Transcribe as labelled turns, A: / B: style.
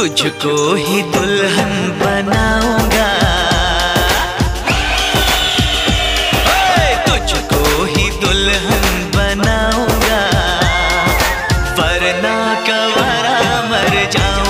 A: तुझको ही दुल्हन बनाऊँगा। तुझको ही दुल्हन बनाऊँगा। वरना कवरा मर जाऊँ।